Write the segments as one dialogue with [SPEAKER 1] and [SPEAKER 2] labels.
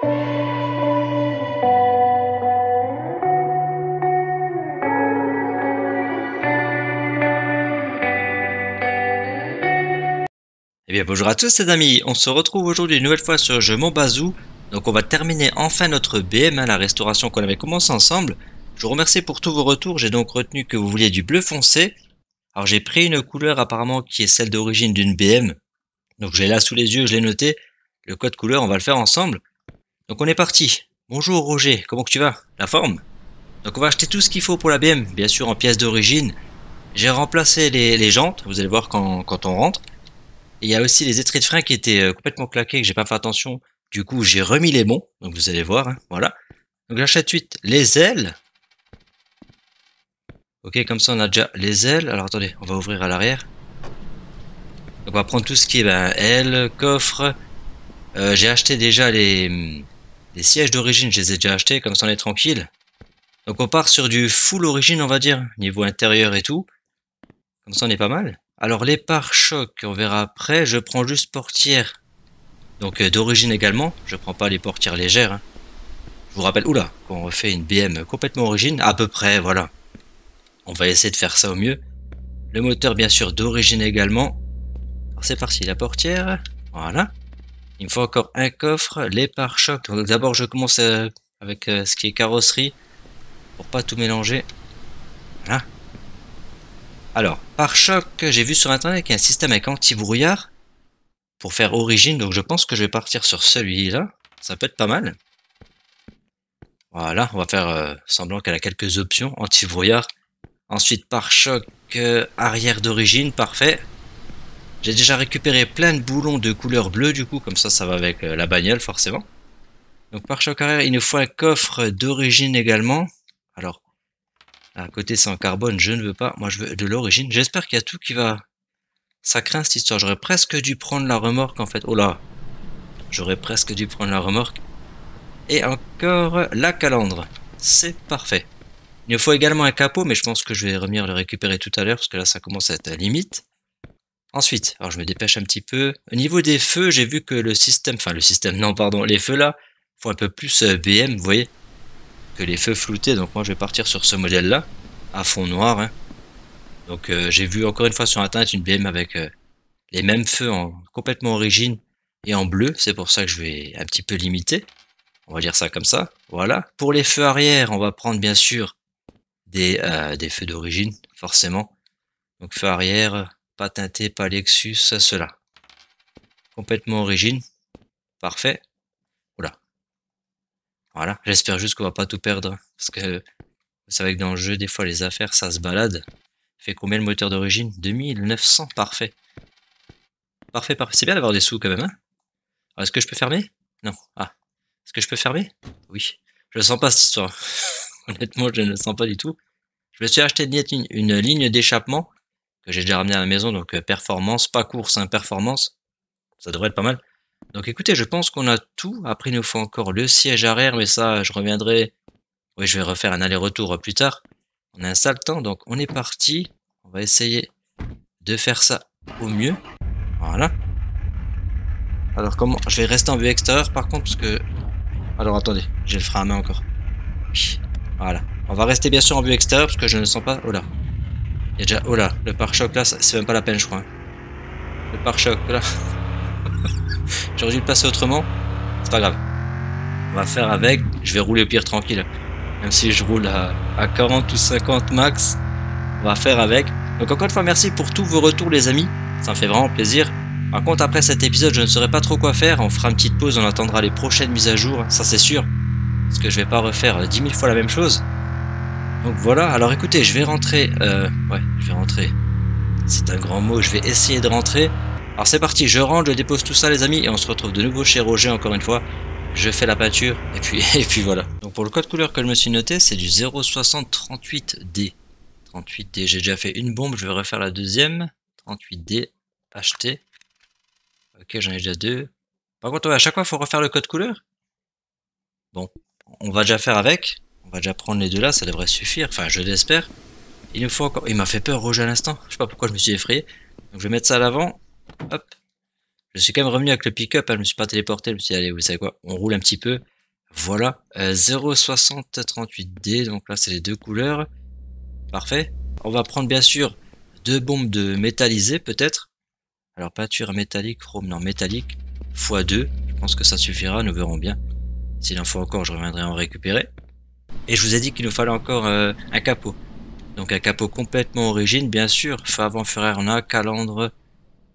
[SPEAKER 1] Eh bien bonjour à tous les amis, on se retrouve aujourd'hui une nouvelle fois sur le jeu Bazou. Donc on va terminer enfin notre BM, hein, la restauration qu'on avait commencé ensemble. Je vous remercie pour tous vos retours, j'ai donc retenu que vous vouliez du bleu foncé. Alors j'ai pris une couleur apparemment qui est celle d'origine d'une BM. Donc j'ai là sous les yeux, je l'ai noté. Le code couleur, on va le faire ensemble. Donc on est parti. Bonjour Roger, comment que tu vas? La forme? Donc on va acheter tout ce qu'il faut pour la BM, bien sûr en pièces d'origine. J'ai remplacé les, jantes, vous allez voir quand, on rentre il y a aussi les étriers de frein qui étaient euh, complètement claqués, que j'ai pas fait attention. Du coup, j'ai remis les bons. Donc vous allez voir, hein, voilà. Donc j'achète suite les ailes. Ok, comme ça on a déjà les ailes. Alors attendez, on va ouvrir à l'arrière. Donc on va prendre tout ce qui est ben, ailes, coffre. Euh, j'ai acheté déjà les, les sièges d'origine, je les ai déjà achetés, comme ça on est tranquille. Donc on part sur du full origine, on va dire, niveau intérieur et tout. Comme ça on est pas mal. Alors les pare-chocs, on verra après. Je prends juste portière. Donc euh, d'origine également. Je prends pas les portières légères. Hein. Je vous rappelle, oula, qu'on refait une BM complètement origine. À peu près, voilà. On va essayer de faire ça au mieux. Le moteur bien sûr d'origine également. Alors c'est parti, la portière. Voilà. Il me faut encore un coffre, les pare-chocs. D'abord je commence euh, avec euh, ce qui est carrosserie. Pour pas tout mélanger. Voilà. Alors, par choc, j'ai vu sur internet qu'il y a un système avec anti-brouillard pour faire origine, donc je pense que je vais partir sur celui-là. Ça peut être pas mal. Voilà, on va faire euh, semblant qu'elle a quelques options. Anti-brouillard. Ensuite, par choc euh, arrière d'origine, parfait. J'ai déjà récupéré plein de boulons de couleur bleue, du coup, comme ça, ça va avec euh, la bagnole, forcément. Donc, par choc arrière, il nous faut un coffre d'origine également. Alors, à côté, en carbone, je ne veux pas. Moi, je veux de l'origine. J'espère qu'il y a tout qui va... Ça craint cette histoire. J'aurais presque dû prendre la remorque, en fait. Oh là J'aurais presque dû prendre la remorque. Et encore la calandre. C'est parfait. Il nous faut également un capot, mais je pense que je vais revenir le récupérer tout à l'heure, parce que là, ça commence à être limite. Ensuite, alors je me dépêche un petit peu. Au niveau des feux, j'ai vu que le système, enfin le système, non pardon, les feux là, font un peu plus euh, BM, vous voyez les feux floutés. Donc moi je vais partir sur ce modèle là, à fond noir. Hein. Donc euh, j'ai vu encore une fois sur internet une BM avec euh, les mêmes feux en complètement origine et en bleu. C'est pour ça que je vais un petit peu limiter. On va dire ça comme ça. Voilà. Pour les feux arrière, on va prendre bien sûr des, des feux d'origine, forcément. Donc feu arrière, pas teinté, pas Lexus, cela. Complètement origine. Parfait. Voilà, j'espère juste qu'on va pas tout perdre. Parce que vous savez que dans le jeu, des fois, les affaires, ça se balade. Fait combien le moteur d'origine? 2900, parfait. Parfait, parfait. C'est bien d'avoir des sous quand même, hein Est-ce que je peux fermer? Non. Ah. Est-ce que je peux fermer? Oui. Je sens pas cette histoire. Honnêtement, je ne le sens pas du tout. Je me suis acheté une ligne d'échappement que j'ai déjà ramené à la maison, donc euh, performance, pas course, hein, performance. Ça devrait être pas mal. Donc écoutez, je pense qu'on a tout. Après, il nous faut encore le siège arrière, mais ça, je reviendrai. Oui, je vais refaire un aller-retour plus tard. On a un sale temps, donc on est parti. On va essayer de faire ça au mieux. Voilà. Alors comment Je vais rester en vue extérieure par contre, parce que... Alors attendez, j'ai le frein à main encore. Voilà. On va rester bien sûr en vue extérieure, parce que je ne sens pas... Oh là. Il y a déjà... Oh là, le pare-choc là, c'est même pas la peine je crois. Le pare-choc là... J'aurais dû le passer autrement. C'est pas grave. On va faire avec. Je vais rouler au pire tranquille. Même si je roule à, 40 ou 50 max. On va faire avec. Donc encore une fois, merci pour tous vos retours les amis. Ça me fait vraiment plaisir. Par contre, après cet épisode, je ne saurais pas trop quoi faire. On fera une petite pause, on attendra les prochaines mises à jour. Ça, c'est sûr. Parce que je vais pas refaire 10 000 fois la même chose. Donc voilà. Alors écoutez, je vais rentrer. Euh, ouais, je vais rentrer. C'est un grand mot. Je vais essayer de rentrer. Alors c'est parti, je rentre, je dépose tout ça les amis et on se retrouve de nouveau chez Roger encore une fois. Je fais la peinture et puis, et puis voilà. Donc pour le code couleur que je me suis noté, c'est du 06038D. 38D, j'ai déjà fait une bombe, je vais refaire la deuxième. 38D, acheter. Ok, j'en ai déjà deux. Par contre, à chaque fois, il faut refaire le code couleur. Bon, on va déjà faire avec. On va déjà prendre les deux là, ça devrait suffire. Enfin, je l'espère. Il nous faut encore... Il m'a fait peur, Roger, à l'instant. Je sais pas pourquoi je me suis effrayé. Donc je vais mettre ça à l'avant. Hop. Je suis quand même revenu avec le pick-up, hein, je me suis pas téléporté, je me suis dit, allez, vous savez quoi, on roule un petit peu. Voilà, euh, 0,6038D, donc là c'est les deux couleurs. Parfait. On va prendre bien sûr deux bombes de métallisé peut-être. Alors peinture métallique, chrome, non métallique, x2. Je pense que ça suffira, nous verrons bien. S'il en faut encore, je reviendrai en récupérer. Et je vous ai dit qu'il nous fallait encore euh, un capot. Donc un capot complètement origine, bien sûr. Feu avant Führer, on a calandre.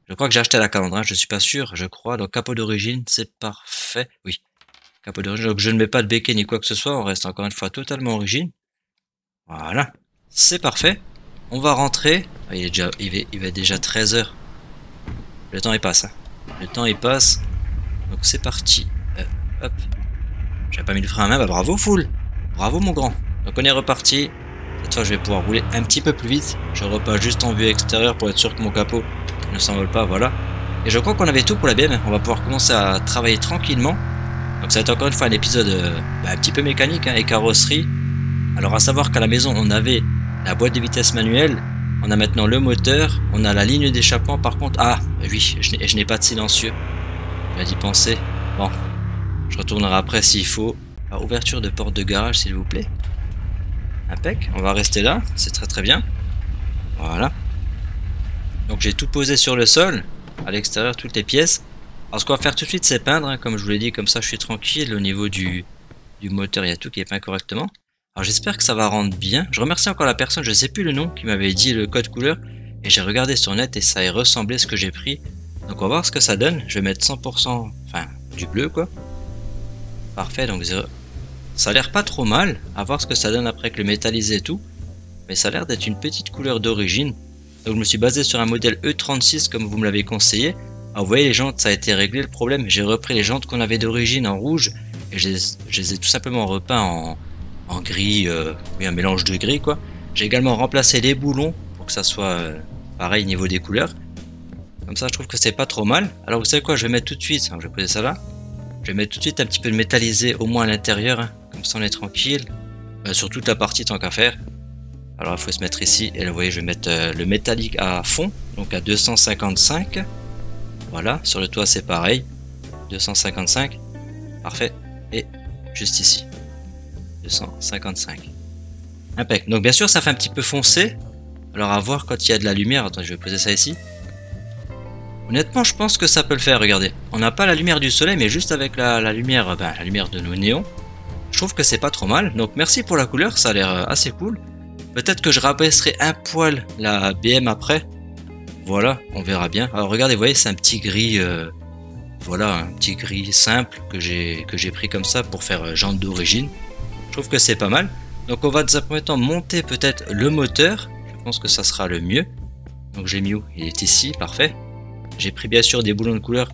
[SPEAKER 1] Je crois que j'ai acheté la calandre, hein, je suis pas sûr, je crois. Donc capot d'origine, c'est parfait. Oui, capot d'origine. Donc je ne mets pas de béquet ni quoi que ce soit, on reste encore une fois totalement origine. Voilà, c'est parfait. On va rentrer. Ah, il, est déjà, il, va, il être déjà 13h. Le temps il passe. Hein. Le temps il passe. Donc c'est parti. Euh, hop. J'avais pas mis le frein à main, bah bravo full. Bravo mon grand. Donc on est reparti. Cette fois je vais pouvoir rouler un petit peu plus vite. Je repasse juste en vue extérieure pour être sûr que mon capot ne s'envole pas, voilà. Et je crois qu'on avait tout pour la BM. On va pouvoir commencer à travailler tranquillement. Donc ça va être encore une fois un épisode euh, bah, un petit peu mécanique hein, et carrosserie. Alors à savoir qu'à la maison on avait la boîte de vitesse manuelle. On a maintenant le moteur. On a la ligne d'échappement par contre. Ah oui, je n'ai pas de silencieux. J'ai d'y penser. Bon, je retournerai après s'il faut. Ouverture de porte de garage s'il vous plaît. Impec. On va rester là. C'est très très bien. Voilà. Donc j'ai tout posé sur le sol. À l'extérieur, toutes les pièces. Alors ce qu'on va faire tout de suite, c'est peindre. Hein. Comme je vous l'ai dit, comme ça je suis tranquille. Au niveau du, moteur, il y a tout qui est peint correctement. Alors j'espère que ça va rendre bien. Je remercie encore la personne, je sais plus le nom, qui m'avait dit le code couleur. Et j'ai regardé sur net et ça ressemblé à ce que j'ai pris. Donc on va voir ce que ça donne. Je vais mettre 100%, enfin du bleu quoi. Parfait, donc ça a l'air pas trop mal. À voir ce que ça donne après avec le métallisé et tout. Mais ça a l'air d'être une petite couleur d'origine. Donc je me suis basé sur un modèle E36 comme vous me l'avez conseillé. Alors vous voyez les jantes, ça a été réglé le problème. J'ai repris les jantes qu'on avait d'origine en rouge. Et je les, ai tout simplement repeints en, gris, euh, oui un mélange de gris quoi. J'ai également remplacé les boulons pour que ça soit euh, pareil niveau des couleurs. Comme ça je trouve que c'est pas trop mal. Alors vous savez quoi, je vais mettre tout de suite, je vais poser ça là. Je vais mettre tout de suite un petit peu de métallisé au moins à l'intérieur, hein. On est tranquille. Euh, sur toute la partie tant qu'à faire. Alors il faut se mettre ici, et là vous voyez je vais mettre euh, le métallique à fond, donc à 255. Voilà, sur le toit c'est pareil, 255, parfait, et juste ici, 255. Impec. Donc bien sûr ça fait un petit peu foncé, alors à voir quand il y a de la lumière, attends je vais poser ça ici. Honnêtement, je pense que ça peut le faire, regardez. On n'a pas la lumière du soleil, mais juste avec la, lumière ben, la lumière de nos néons. Je trouve que c'est pas trop mal. Donc merci pour la couleur, ça a l'air euh, assez cool. Peut-être que je rabaisserai un poil la BM après. Voilà, on verra bien. Alors regardez, vous voyez, c'est un petit gris... Euh, voilà, un petit gris simple que j'ai pris comme ça pour faire euh, jante d'origine. Je trouve que c'est pas mal. Donc on va dans un premier temps monter peut-être le moteur. Je pense que ça sera le mieux. Donc j'ai mis où? Il est ici, parfait. J'ai pris bien sûr des boulons de couleur,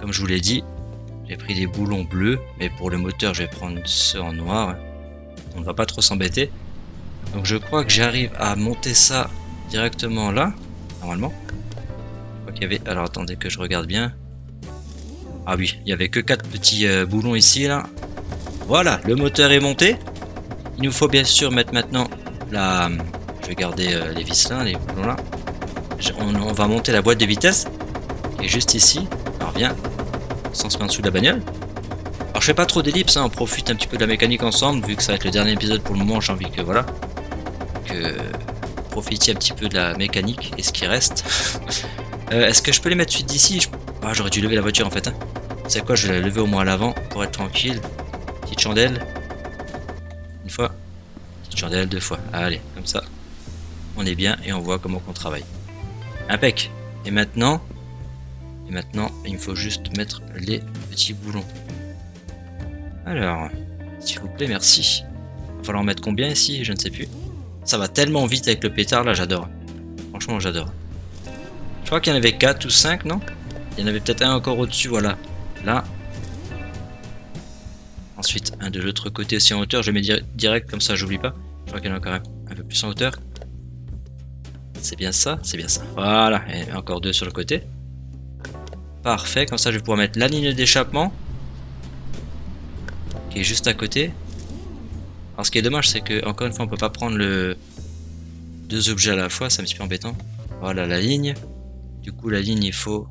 [SPEAKER 1] comme je vous l'ai dit. J'ai pris des boulons bleus, mais pour le moteur, je vais prendre ceux en noir. On ne va pas trop s'embêter. Donc je crois que j'arrive à monter ça directement là, normalement. Je crois qu'il y avait... Alors attendez que je regarde bien. Ah oui, il y avait que quatre petits euh, boulons ici, là. Voilà, le moteur est monté. Il nous faut bien sûr mettre maintenant la... Je vais garder euh, les vis là, les boulons là. on va monter la boîte de vitesse juste ici. Alors viens, sans se mettre en de la bagnole. Alors je fais pas trop d'ellipse, hein, on profite un petit peu de la mécanique ensemble, vu que ça va être le dernier épisode pour le moment, j'ai envie que voilà, que profitiez un petit peu de la mécanique et ce qui reste. Euh, est-ce que je peux les mettre suite d'ici? Ah, J'aurais dû lever la voiture en fait. Hein. C'est quoi, je vais la lever au moins à l'avant pour être tranquille. Petite chandelle. Une fois. Petite chandelle deux fois. Allez, comme ça. On est bien et on voit comment on travaille. Impec. Et maintenant, maintenant, il me faut juste mettre les petits boulons. Alors, s'il vous plaît, merci. Il va falloir mettre combien ici? Je ne sais plus. Ça va tellement vite avec le pétard, là, j'adore. Franchement, j'adore. Je crois qu'il y en avait 4 ou 5, non? Il y en avait peut-être un encore au-dessus, voilà. Là. Ensuite, un de l'autre côté aussi en hauteur. Je mets direct, comme ça, j'oublie pas. Je crois qu'il y en a encore un, un peu plus en hauteur. C'est bien ça C'est bien ça. Voilà, et encore deux sur le côté. Parfait, comme ça je vais pouvoir mettre la ligne d'échappement. Qui est juste à côté. Alors ce qui est dommage c'est que encore une fois on peut pas prendre le deux objets à la fois, c'est un petit embêtant. Voilà la ligne. Du coup la ligne il faut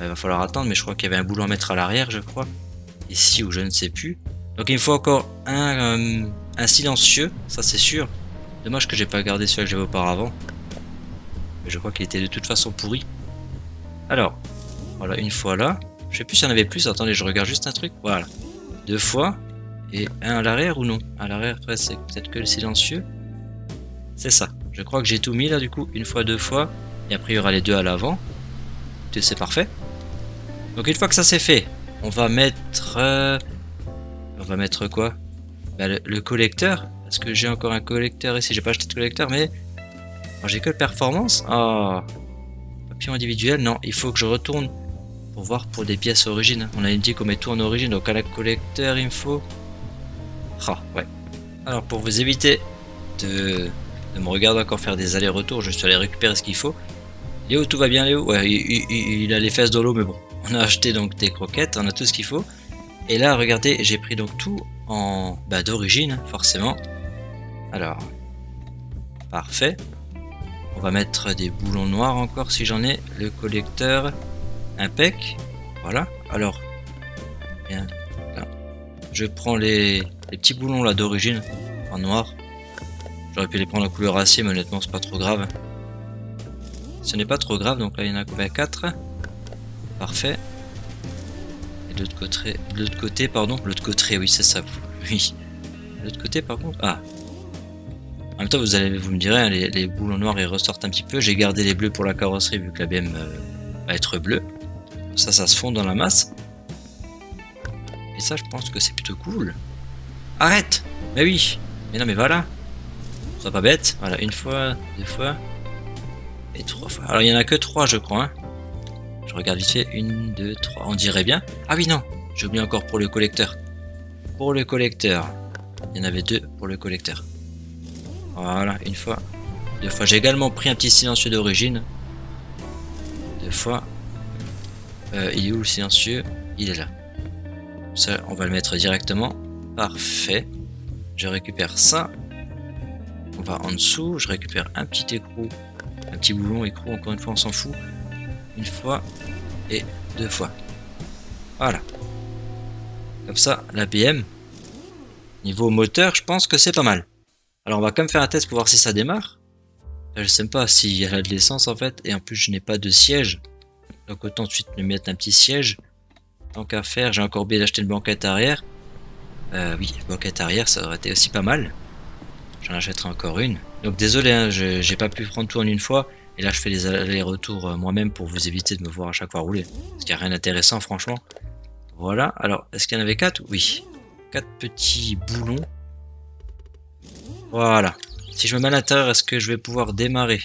[SPEAKER 1] Il va falloir attendre, mais je crois qu'il y avait un boulot à mettre à l'arrière, je crois. Ici ou je ne sais plus. Donc il me faut encore un, euh, un silencieux, ça c'est sûr. Dommage que j'ai pas gardé celui que j'avais auparavant. Mais je crois qu'il était de toute façon pourri. Alors, voilà, une fois là. Je sais plus s'il y en avait plus. Attendez, je regarde juste un truc. Voilà. Deux fois. Et un à l'arrière ou non? À l'arrière, c'est peut-être que le silencieux. C'est ça. Je crois que j'ai tout mis là du coup. Une fois, deux fois. Et après, il y aura les deux à l'avant. C'est parfait. Donc une fois que ça c'est fait, on va mettre... Euh, on va mettre quoi? Bah, le, collecteur. Parce que j'ai encore un collecteur ici. J'ai pas acheté de collecteur, mais... j'ai que le performance. Ah... Papillon individuel, non. Il faut que je retourne pour voir pour des pièces origines. On a dit qu'on met tout en origine, donc à la collecteur, il faut... Ah, ouais. Alors, pour vous éviter de, me regarder encore faire des allers-retours, je suis allé récupérer ce qu'il faut. Léo, tout va bien, Léo? Ouais, il, a les fesses dans l'eau, mais bon. On a acheté donc des croquettes, on a tout ce qu'il faut. Et là, regardez, j'ai pris donc tout en bah, d'origine, forcément. Alors, parfait. On va mettre des boulons noirs encore si j'en ai. Le collecteur, impec. Voilà. Alors. Je prends les, petits boulons là d'origine en noir. J'aurais pu les prendre en couleur acier, mais honnêtement, c'est pas trop grave. Ce n'est pas trop grave, donc là il y en a combien 4 Parfait. Et de l'autre côté, l'autre côté, pardon, l'autre côté, oui, c'est ça. Oui. L'autre côté, par contre, ah. En même temps, vous allez, vous me direz, hein, les, boulons noirs ils ressortent un petit peu. J'ai gardé les bleus pour la carrosserie vu que la BM euh, va être bleue. Ça, ça se fond dans la masse. Et ça, je pense que c'est plutôt cool. Arrête Mais oui Mais non, mais voilà Sois pas bête. Voilà, une fois, deux fois, et trois fois. Alors, il y en a que trois, je crois. Hein. Je regarde vite fait. Une, deux, trois. On dirait bien. Ah oui, non J'ai oublié encore pour le collecteur. Pour le collecteur. Il y en avait deux pour le collecteur. Voilà, une fois. Deux fois. J'ai également pris un petit silencieux d'origine. Deux fois. Euh, il est où le silencieux Il est là. Ça, on va le mettre directement. Parfait. Je récupère ça. On va en dessous. Je récupère un petit écrou. Un petit boulon écrou. Encore une fois, on s'en fout. Une fois et deux fois. Voilà. Comme ça, la BM. Niveau moteur, je pense que c'est pas mal. Alors on va quand même faire un test pour voir si ça démarre. Je sais pas s'il y a de l'essence en fait. Et en plus je n'ai pas de siège. Donc autant tout de suite me mettre un petit siège. Tant qu'à faire, j'ai encore oublié d'acheter une banquette arrière. Euh, oui, banquette arrière, ça aurait été aussi pas mal. J'en achèterai encore une. Donc désolé, hein, j'ai pas pu prendre tout en une fois. Et là, je fais les allers-retours euh, moi-même pour vous éviter de me voir à chaque fois rouler. Parce qu'il n'y a rien d'intéressant, franchement. Voilà. Alors, est-ce qu'il y en avait quatre? Oui. Quatre petits boulons. Voilà. Si je me mets à l'intérieur, est-ce que je vais pouvoir démarrer?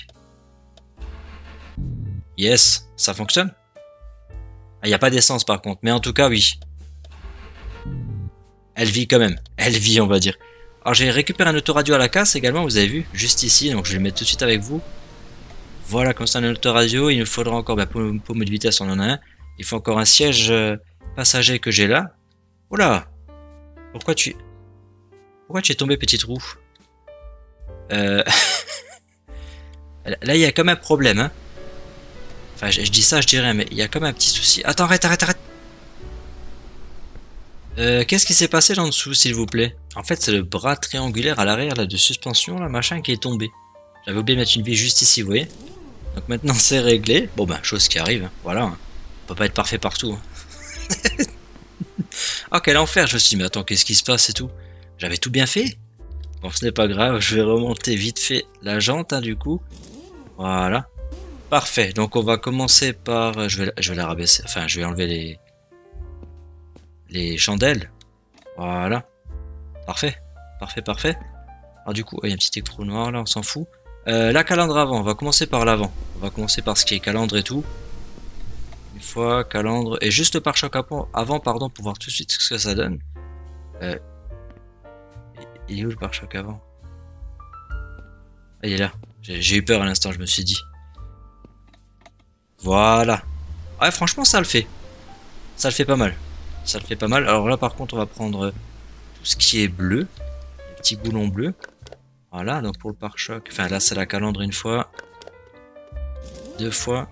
[SPEAKER 1] Yes, ça fonctionne Il n'y a pas d'essence par contre, mais en tout cas, oui. Elle vit quand même. Elle vit, on va dire. Alors j'ai récupéré un autoradio à la casse également, vous avez vu, juste ici, donc je vais le mettre tout de suite avec vous. Voilà, comme ça un autoradio, il nous faudra encore, bah, pour, de vitesse on en a un. Il faut encore un siège euh, passager que j'ai là. Oula Pourquoi tu... Pourquoi tu es tombé petit trou euh... Là il y a quand même un problème, hein. Enfin, je, dis ça, je dirais, mais il y a même un petit souci. Attends, arrête, arrête, arrête. Euh, Qu'est-ce qui s'est passé là en dessous, s'il vous plaît? En fait, c'est le bras triangulaire à l'arrière là de suspension, là, machin, qui est tombé. J'avais oublié de mettre une vis juste ici, vous voyez Donc maintenant, c'est réglé. Bon, bah, chose qui arrive, hein. voilà. Hein. On peut pas être parfait partout. Hein. oh, quel enfer Je me suis dit, mais attends, qu'est-ce qui se passe et tout? J'avais tout bien fait? Bon, ce n'est pas grave, je vais remonter vite fait la jante, hein, du coup. Voilà. Parfait, donc on va commencer par... Euh, je vais, je vais la rabaisser, enfin je vais enlever les... Les chandelles. Voilà. Parfait, parfait, parfait. Alors du coup, il y a un petit écrou noir là, on s'en fout. Euh, la calandre avant, on va commencer par l'avant. On va commencer par ce qui est calandre et tout. Une fois, calandre, et juste le pare-choc avant, pardon, pour voir tout de suite ce que ça donne. Euh, il est où le pare-choc avant? Ah, Il est là. J'ai eu peur à l'instant, je me suis dit. Voilà. Ouais, franchement, ça le fait. Ça le fait pas mal. Ça le fait pas mal. Alors là, par contre, on va prendre tout ce qui est bleu. Les petits boulons bleus. Voilà, donc pour le pare-choc. Enfin, là, c'est la calandre une fois. Deux fois.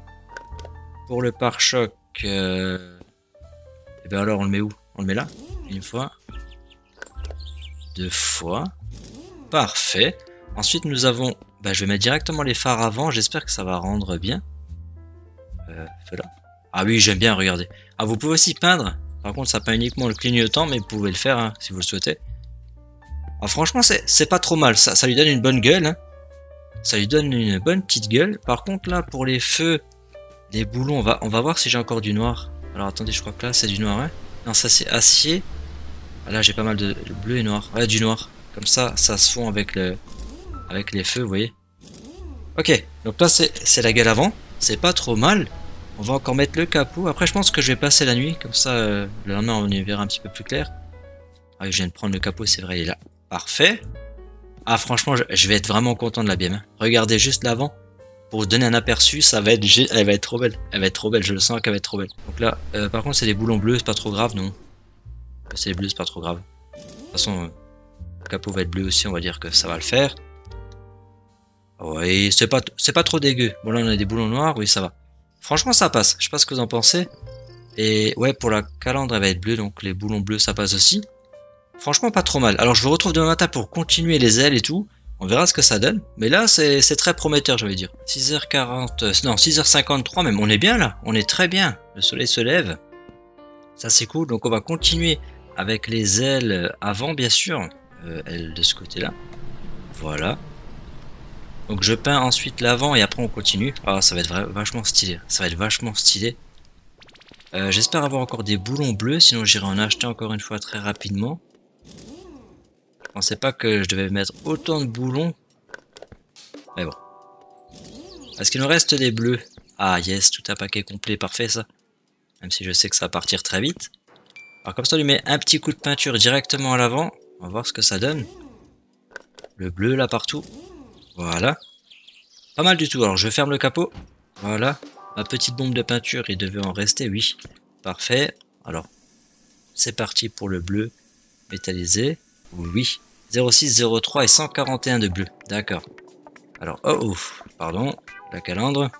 [SPEAKER 1] Pour le pare-choc, euh... Et bien alors, on le met où? On le met là? Une fois. Deux fois. Parfait. Ensuite, nous avons... Bah, je vais mettre directement les phares avant. J'espère que ça va rendre bien. Euh. Ah oui, j'aime bien, regardez. Ah, vous pouvez aussi peindre. Par contre, ça peint uniquement le clignotant, mais vous pouvez le faire hein, si vous le souhaitez. Ah, franchement, c'est pas trop mal. Ça, ça lui donne une bonne gueule. Hein. Ça lui donne une bonne petite gueule. Par contre, là, pour les feux, les boulons, on va, on va voir si j'ai encore du noir. Alors, attendez, je crois que là, c'est du noir. Hein. Non, ça, c'est acier. Ah, là, j'ai pas mal de bleu et noir. Ouais, du noir. Comme ça, ça se fond avec, le, avec les feux, vous voyez. Ok, donc là, c'est la gueule avant. C'est pas trop mal. On va encore mettre le capot. Après, je pense que je vais passer la nuit. Comme ça, euh, le lendemain, on y verra un petit peu plus clair. Ah, je viens de prendre le capot, c'est vrai, il est là. Parfait. Ah, franchement, je, vais être vraiment content de la BM. Hein. Regardez juste l'avant. Pour vous donner un aperçu, ça va être, elle va être trop belle. Elle va être trop belle, je le sens qu'elle va être trop belle. Donc là, euh, par contre, c'est des boulons bleus, c'est pas trop grave, non C'est les bleus, c'est pas trop grave. De toute façon, euh, le capot va être bleu aussi, on va dire que ça va le faire. Oui, c'est pas, c'est pas trop dégueu. Bon, là, on a des boulons noirs, oui, ça va. Franchement, ça passe. Je sais pas ce que vous en pensez. Et ouais, pour la calandre, elle va être bleue, donc les boulons bleus, ça passe aussi. Franchement, pas trop mal. Alors, je vous retrouve demain matin pour continuer les ailes et tout. On verra ce que ça donne. Mais là, c'est très prometteur, j'allais dire. 6h40, euh, non, 6h53 même. On est bien là. On est très bien. Le soleil se lève. Ça, c'est cool. Donc, on va continuer avec les ailes avant, bien sûr. Euh, de ce côté-là. Voilà. Donc, je peins ensuite l'avant et après, on continue. Ah, ça va être vachement stylé. Ça va être vachement stylé. Euh, j'espère avoir encore des boulons bleus. Sinon, j'irai en acheter encore une fois très rapidement pensais pas que je devais mettre autant de boulons. Mais bon. Est-ce qu'il nous reste des bleus Ah yes, tout un paquet complet, parfait ça. Même si je sais que ça va partir très vite. Alors comme ça on lui met un petit coup de peinture directement à l'avant. On va voir ce que ça donne. Le bleu là partout. Voilà. Pas mal du tout. Alors je ferme le capot. Voilà. Ma petite bombe de peinture, il devait en rester, oui. Parfait. Alors, c'est parti pour le bleu métallisé. Oui. 06, 03 et 141 de bleu. D'accord. Alors, oh, oh, pardon, la calandre.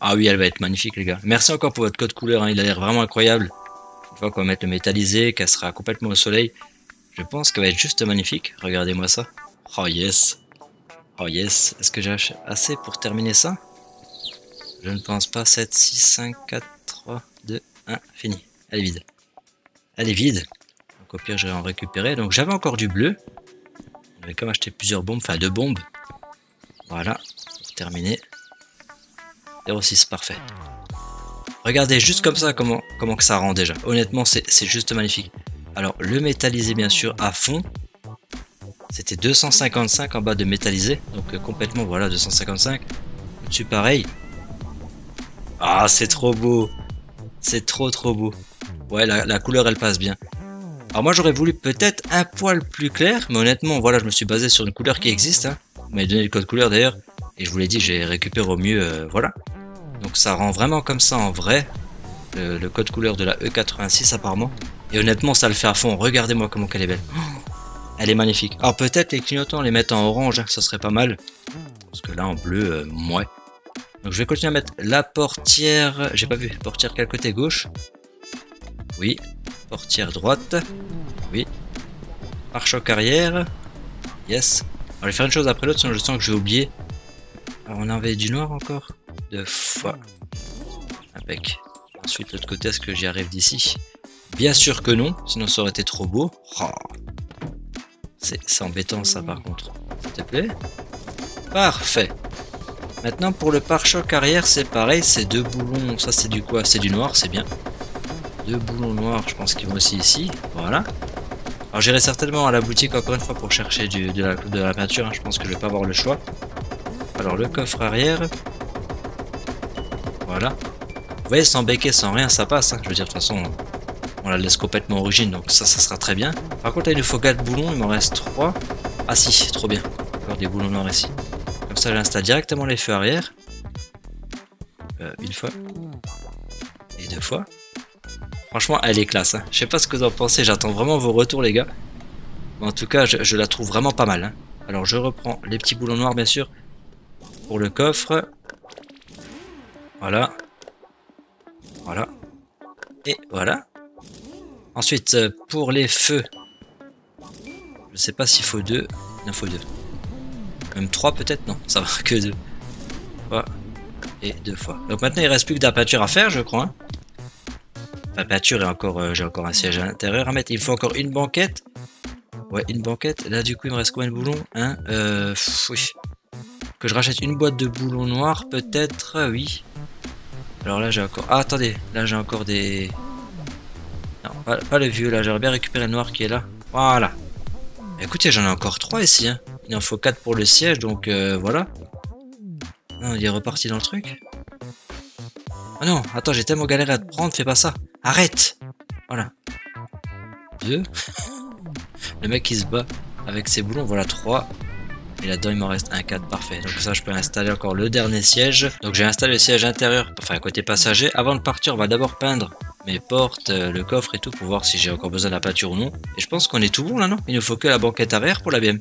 [SPEAKER 1] Ah oui, elle va être magnifique, les gars. Merci encore pour votre code couleur, hein. il a l'air vraiment incroyable. Une fois qu'on va mettre le métallisé, qu'elle sera complètement au soleil, je pense qu'elle va être juste magnifique. Regardez-moi ça. Oh yes. Oh yes. Est-ce que j'ai assez pour terminer ça? Je ne pense pas. 7, 6, 5, 4, 3, 2, 1, fini. Elle est vide. Elle est vide. Donc au pire, je vais en récupérer. Donc j'avais encore du bleu. J'avais comme acheté plusieurs bombes, enfin deux bombes. Voilà, terminé. 06, parfait. Regardez juste comme ça comment, ça rend déjà. Honnêtement, c'est juste magnifique. Alors, le métallisé, bien sûr, à fond. C'était 255 en bas de métallisé. Donc, euh, complètement, voilà, 255. Au-dessus, pareil. Ah, c'est trop beau. C'est trop, trop beau. Ouais, la couleur, elle passe bien. Alors moi j'aurais voulu peut-être un poil plus clair, mais honnêtement voilà je me suis basé sur une couleur qui existe. Hein. Vous m'avez donné le code couleur d'ailleurs, et je vous l'ai dit j'ai récupéré au mieux, euh, voilà. Donc ça rend vraiment comme ça en vrai, le, code couleur de la E86 apparemment. Et honnêtement ça le fait à fond, regardez-moi comment elle est belle. Elle est magnifique. Alors peut-être les clignotants les mettre en orange, hein, ça serait pas mal. Parce que là en bleu, euh, ouais. Donc je vais continuer à mettre la portière, j'ai pas vu, portière quel côté? Gauche? Oui, Portière droite? Oui. Pare-choc arrière? Yes. On va faire une chose après l'autre, sinon je sens que j'ai oublié. Alors on a envoyé du noir encore? Deux fois. Impec. Ensuite l'autre côté, est-ce que j'y arrive d'ici? Bien sûr que non, sinon ça aurait été trop beau. Oh. C'est embêtant ça par contre. S'il te plaît. Parfait. Maintenant pour le pare-choc arrière, c'est pareil, c'est deux boulons. Ça c'est du quoi? C'est du noir, c'est bien. Deux boulons noirs, je pense qu'ils vont aussi ici. Voilà. Alors j'irai certainement à la boutique encore une fois pour chercher de, la, peinture. Hein. Je pense que je vais pas avoir le choix. Alors le coffre arrière. Voilà. Vous voyez, sans béquet, sans rien, ça passe. Hein. Je veux dire, de toute façon, on la laisse complètement origine, donc ça, ça sera très bien. Par contre, là, il nous faut 4 boulons, il m'en reste 3. Ah si, trop bien. Encore des boulons noirs ici. Comme ça, j'installe directement les feux arrière. Euh, une fois. Et deux fois. Franchement, elle est classe. Hein. Je sais pas ce que vous en pensez, j'attends vraiment vos retours, les gars. en tout cas, je, la trouve vraiment pas mal. Hein. Alors, je reprends les petits boulons noirs, bien sûr, pour le coffre. Voilà. Voilà. Et voilà. Ensuite, euh, pour les feux. Je sais pas s'il faut deux. Il en faut deux. Même trois peut-être? Non, ça va que deux. Trois et deux fois. Donc maintenant, il reste plus que de la peinture à faire, je crois. Hein. La peinture et encore, euh, j'ai encore un siège à l'intérieur à mettre. Il faut encore une banquette. Ouais, une banquette. Là, du coup, il me reste combien de boulons? Hein. Que je rachète une boîte de boulons noirs, peut-être, oui. Alors là, j'ai encore... Ah, attendez, là, j'ai encore des... Pas, le vieux, là. J'aurais bien récupéré le noir qui est là. Voilà. Écoutez, j'en ai encore trois ici. Hein. Il en faut quatre pour le siège, donc euh, voilà. Non, il est reparti dans le truc. Ah non, attends, j'ai tellement galéré à te prendre, fais pas ça. Arrête Voilà. Deux. le mec qui se bat avec ses boulons, voilà trois. Et là-dedans, il m'en reste un 4, parfait. Donc ça, je peux installer encore le dernier siège. Donc j'ai installé le siège intérieur, enfin côté passager. Avant de partir, on va d'abord peindre mes portes, euh, le coffre et tout pour voir si j'ai encore besoin de la peinture ou non. Et je pense qu'on est tout bon là, non? Il ne faut que la banquette arrière pour la BM.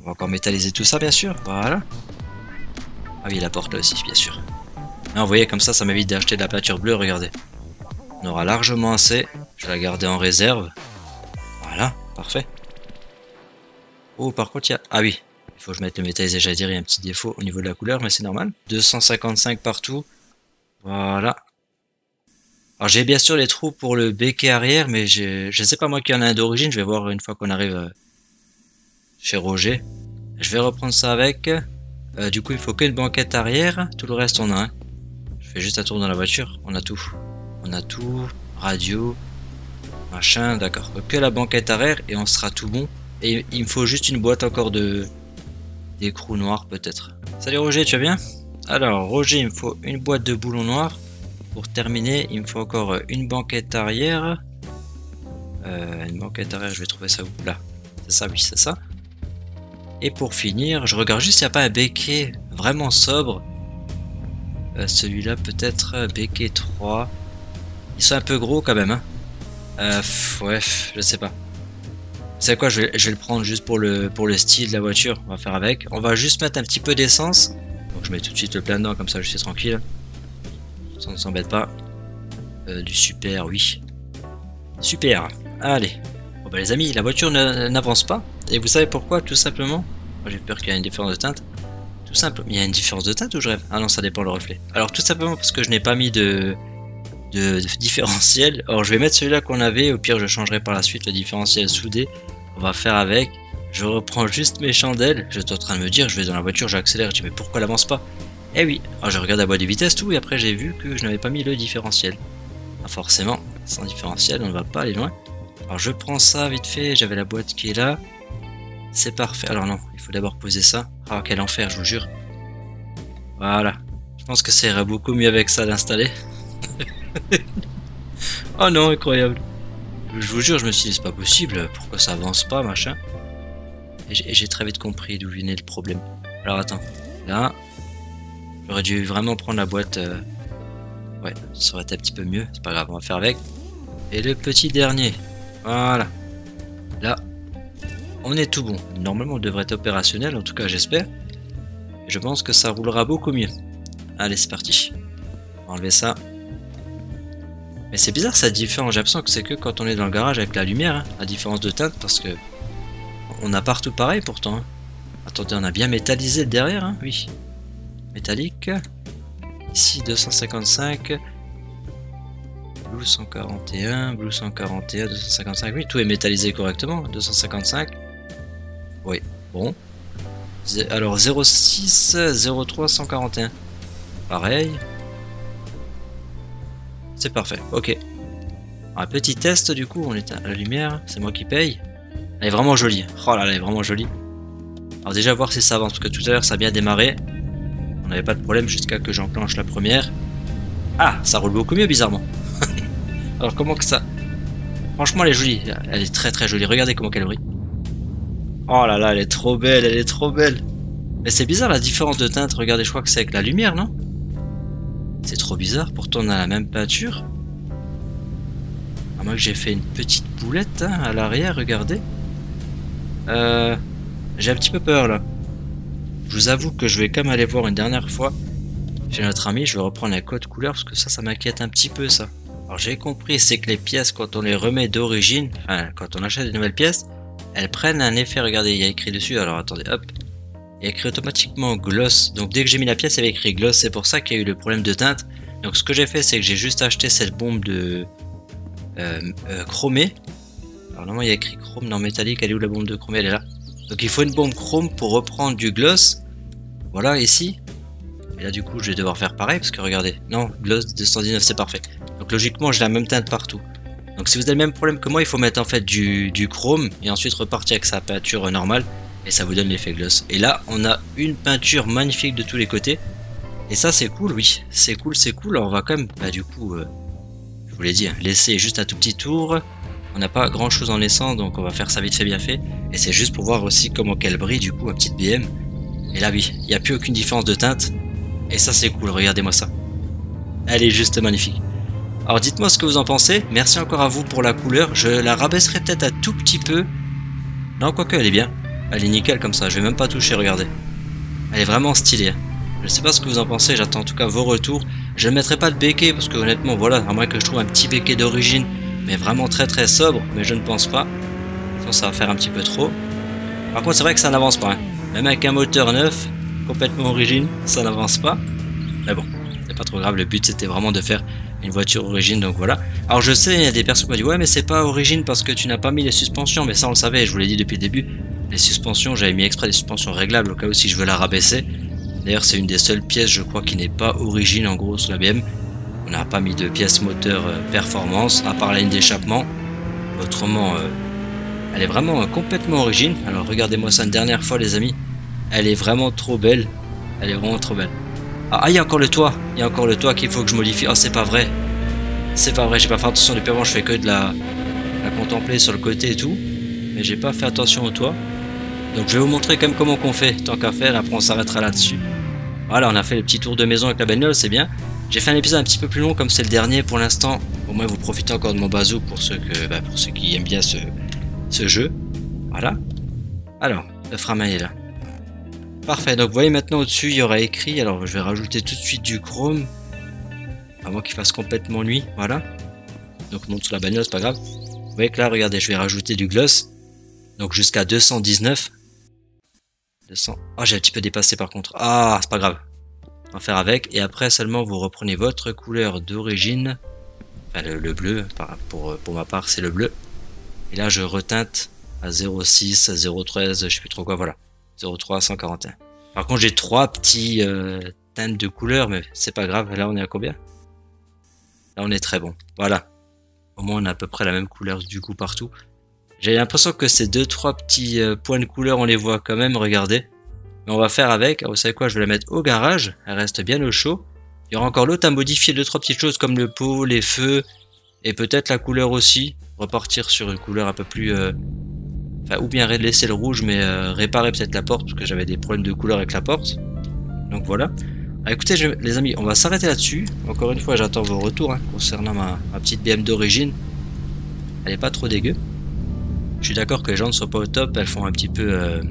[SPEAKER 1] On va encore métalliser tout ça, bien sûr. Voilà. Ah oui, la porte là aussi, bien sûr. Là, vous voyez, comme ça, ça m'évite d'acheter de la peinture bleue, regardez. On aura largement assez. Je vais la garder en réserve. Voilà, parfait. Oh, par contre, il y a... Ah oui, il faut que je mette le métallisé, j'allais dire, il y a un petit défaut au niveau de la couleur, mais c'est normal. 255 partout. Voilà. Alors j'ai bien sûr les trous pour le béquet arrière, mais je ne sais pas moi qui en a un d'origine, je vais voir une fois qu'on arrive euh, chez Roger. Je vais reprendre ça avec. Euh, du coup il faut qu'une banquette arrière, tout le reste on a. Je fais juste un tour dans la voiture, on a tout. On a tout, radio, machin, d'accord. Que la banquette arrière et on sera tout bon. Et il me faut juste une boîte encore de d'écrou noir peut-être. Salut Roger, tu vas bien? Alors Roger, il me faut une boîte de boulons noirs. Pour terminer, il me faut encore une banquette arrière. Euh, une banquette arrière, je vais trouver ça où? Là. C'est ça, oui, c'est ça. Et pour finir, je regarde juste s'il n'y a pas un béquet vraiment sobre. Euh, celui-là peut-être béquet 3. Ils sont un peu gros quand même. Hein. Euh, ouais, je sais pas. C'est quoi, je vais, je vais, le prendre juste pour le, pour le style de la voiture. On va faire avec. On va juste mettre un petit peu d'essence. Donc je mets tout de suite le plein dedans, comme ça je suis tranquille. Ça ne s'embête pas. Euh, du super, oui. Super. Allez. Bon bah les amis, la voiture n'avance pas. Et vous savez pourquoi Tout simplement? J'ai peur qu'il y ait une différence de teinte. Tout simple. Il y a une différence de teinte ou je rêve? Ah non, ça dépend le reflet. Alors tout simplement parce que je n'ai pas mis de, de, différentiel. Alors je vais mettre celui-là qu'on avait. Au pire, je changerai par la suite le différentiel soudé. On va faire avec. Je reprends juste mes chandelles. J'étais en train de me dire, je vais dans la voiture, j'accélère. Je dis, mais pourquoi elle avance pas? Eh oui. Alors je regarde la boîte de vitesse, tout. Et après, j'ai vu que je n'avais pas mis le différentiel. Ah, forcément, sans différentiel, on ne va pas aller loin. Alors je prends ça vite fait. J'avais la boîte qui est là. C'est parfait. Alors non, il faut d'abord poser ça. Ah, quel enfer, je vous jure. Voilà. Je pense que ça irait beaucoup mieux avec ça d'installer. oh non, incroyable. Je vous jure, je me suis dit, c'est pas possible, pourquoi ça avance pas, machin? Et j'ai très vite compris d'où venait le problème. Alors attends, là, j'aurais dû vraiment prendre la boîte. Euh, ouais, ça aurait été un petit peu mieux, c'est pas grave, on va faire avec. Et le petit dernier, voilà. Là, on est tout bon. Normalement, on devrait être opérationnel, en tout cas, j'espère. Je pense que ça roulera beaucoup mieux. Allez, c'est parti. Enlever ça. Mais c'est bizarre, ça différent. J'ai l'impression que c'est que quand on est dans le garage avec la lumière, hein, la différence de teinte, parce que on a partout pareil pourtant. Hein. Attendez, on a bien métallisé derrière, hein oui. Métallique. Ici 255. Blue 141, Blue 141, 255. Oui, tout est métallisé correctement. 255. Oui, bon. Alors 06, 03, 141. Pareil. C'est parfait, ok. Un petit test du coup, on à la lumière, c'est moi qui paye. Elle est vraiment jolie. Oh là là, elle est vraiment jolie. Alors déjà voir si ça avance, parce que tout à l'heure ça a bien démarré. N'avait pas de problème jusqu'à que j'enclenche la première. Ah, ça roule beaucoup mieux bizarrement. Alors comment que ça... Franchement elle est jolie, elle est très très jolie, regardez comment qu'elle brille. Oh là là, elle est trop belle, elle est trop belle. Mais c'est bizarre la différence de teinte, regardez, je crois que c'est avec la lumière, non? C'est trop bizarre, pourtant on a la même peinture. À moins que j'ai fait une petite boulette hein, à l'arrière, regardez. Euh, j'ai un petit peu peur là. Je vous avoue que je vais quand même aller voir une dernière fois. chez notre ami. Je vais reprendre la code couleur parce que ça, ça m'inquiète un petit peu ça. Alors j'ai compris, c'est que les pièces, quand on les remet d'origine, enfin quand on achète de nouvelles pièces, elles prennent un effet. Regardez, il y a écrit dessus. Alors attendez, hop. Il y a écrit automatiquement gloss. Donc dès que j'ai mis la pièce, il y avait écrit gloss. C'est pour ça qu'il y a eu le problème de teinte. Donc ce que j'ai fait, c'est que j'ai juste acheté cette bombe de euh, euh, chromée. Alors normalement, il y a écrit chrome dans métallique. Elle est où la bombe de chromée? Elle est là. Donc il faut une bombe chrome pour reprendre du gloss. Voilà, ici. Et là, du coup, je vais devoir faire pareil parce que regardez. Non, gloss 219, c'est parfait. Donc logiquement, j'ai la même teinte partout. Donc si vous avez le même problème que moi, il faut mettre en fait du, chrome et ensuite repartir avec sa peinture normale et ça vous donne l'effet gloss. Et là, on a une peinture magnifique de tous les côtés. Et ça, c'est cool, oui. C'est cool, c'est cool. on va quand même, bah du coup, euh, je vous l'ai dit, hein, laisser juste un tout petit tour. On n'a pas grand chose en laissant, donc on va faire ça vite fait bien fait. Et c'est juste pour voir aussi comment qu'elle brille, du coup, ma petite BM. Et là, oui, il n'y a plus aucune différence de teinte. Et ça, c'est cool, regardez-moi ça. Elle est juste magnifique. Alors dites-moi ce que vous en pensez. Merci encore à vous pour la couleur. Je la rabaisserai peut-être un tout petit peu. Non, quoique, elle est bien. Elle est nickel comme ça, je vais même pas toucher, regardez. Elle est vraiment stylée. Hein. Je sais pas ce que vous en pensez, j'attends en tout cas vos retours. Je ne mettrai pas de béquet parce que honnêtement, voilà, à moins que je trouve un petit béquet d'origine, mais vraiment très très sobre, mais je ne pense pas. Sinon ça va faire un petit peu trop. Par contre, c'est vrai que ça n'avance pas. Hein. Même avec un moteur neuf, complètement origine, ça n'avance pas. Mais bon, c'est pas trop grave, le but c'était vraiment de faire une voiture origine, donc voilà. Alors je sais, il y a des personnes qui m'ont dit ouais mais c'est pas origine parce que tu n'as pas mis les suspensions, mais ça on le savait, je vous l'ai dit depuis le début. Les suspensions, j'avais mis exprès des suspensions réglables au cas où si je veux la rabaisser. D'ailleurs, c'est une des seules pièces, je crois, qui n'est pas origine en gros sur la BM. On n'a pas mis de pièces moteur euh, performance, à part la ligne d'échappement. Autrement, euh, elle est vraiment complètement origine. Alors regardez-moi ça une dernière fois, les amis. Elle est vraiment trop belle. Elle est vraiment trop belle. Ah, il y a encore le toit. Il y a encore le toit qu'il faut que je modifie. Oh, c'est pas vrai. C'est pas vrai, j'ai pas fait attention depuis avant, je fais que de la, la contempler sur le côté et tout. Mais j'ai pas fait attention au toit. Donc je vais vous montrer quand même comment qu'on fait, tant qu'à faire, après on s'arrêtera là-dessus. Voilà, on a fait le petit tour de maison avec la bagnole, c'est bien. J'ai fait un épisode un petit peu plus long comme c'est le dernier pour l'instant. Au moins vous profitez encore de mon bazou pour ceux, que, bah, pour ceux qui aiment bien ce, ce jeu. Voilà. Alors, le framain est là. Parfait, donc vous voyez maintenant au-dessus, il y aura écrit, alors je vais rajouter tout de suite du chrome. Avant qu'il fasse complètement nuit, voilà. Donc monte sur la bagnole, c'est pas grave. Vous voyez que là, regardez, je vais rajouter du gloss. Donc jusqu'à 219. 200. Ah, j'ai un petit peu dépassé par contre. Ah, c'est pas grave. On va faire avec. Et après seulement, vous reprenez votre couleur d'origine. Enfin, le, bleu. Pour ma part, c'est le bleu. Et là, je reteinte à 0,6, à 0,13, je sais plus trop quoi, voilà. 0,3, 141. Par contre, j'ai trois petits euh, teintes de couleurs, mais c'est pas grave. Là, on est à combien? Là, on est très bon. Voilà. Au moins, on a à peu près la même couleur du coup partout. J'ai l'impression que ces deux trois petits euh, points de couleur, on les voit quand même, regardez. Mais on va faire avec. vous savez quoi, je vais la mettre au garage. Elle reste bien au chaud. Il y aura encore l'autre à modifier deux trois petites choses comme le pot, les feux et peut-être la couleur aussi. Repartir sur une couleur un peu plus... Euh, ou bien laisser le rouge, mais euh, réparer peut-être la porte parce que j'avais des problèmes de couleur avec la porte. Donc voilà. Ah, écoutez les amis, on va s'arrêter là-dessus. Encore une fois, j'attends vos retours hein, concernant ma, petite BM d'origine. Elle est pas trop dégueu. Je suis d'accord que les gens ne soient pas au top, elles font un petit peu euh,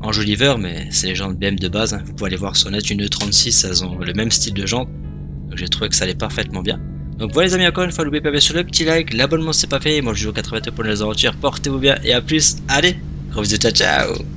[SPEAKER 1] enjoliveur, mais c'est les jantes BM de base. Hein. Vous pouvez aller voir sur net une E36, elles ont le même style de jante. Donc j'ai trouvé que ça allait parfaitement bien. Donc voilà les amis, encore une fois, n'oubliez pas bien sûr le petit like, l'abonnement c'est pas fait. Moi je joue au 82 pour les aventures, portez-vous bien et à plus. Allez, gros bisous, ciao ciao